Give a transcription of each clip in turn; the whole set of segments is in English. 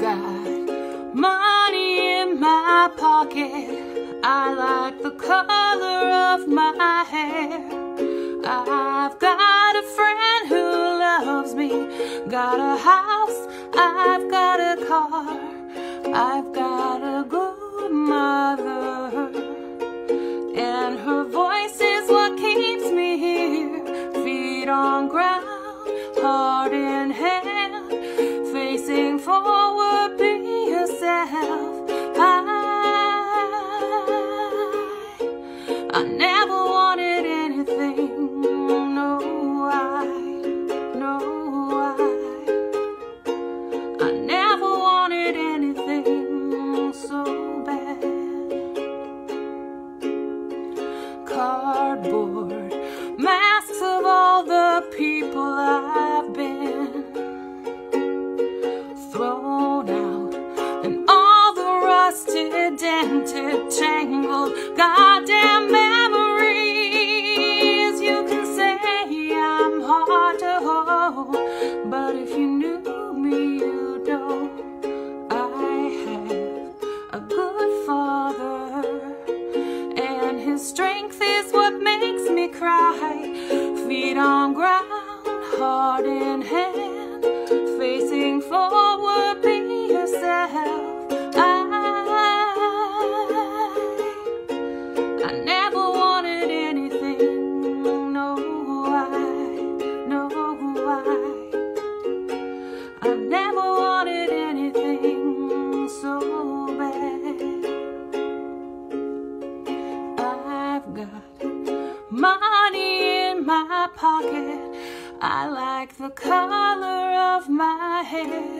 Got money in my pocket. I like the color of my hair. I've got a friend who loves me. Got a house, I've got a car. I've got Cardboard masks of all the people I've been thrown out, and all the rusted, dented, tangled, goddamn memories. Cry. Feet on ground, heart in hand, facing forward, be yourself. I, I never wanted anything, no, I, no, I. I've never wanted anything so bad. I've got money in my pocket. I like the color of my hair.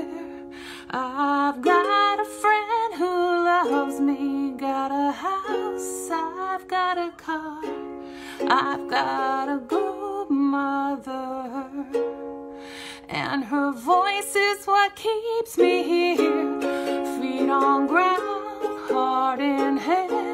I've got a friend who loves me. Got a house, I've got a car. I've got a good mother. And her voice is what keeps me here. Feet on ground, heart in hand.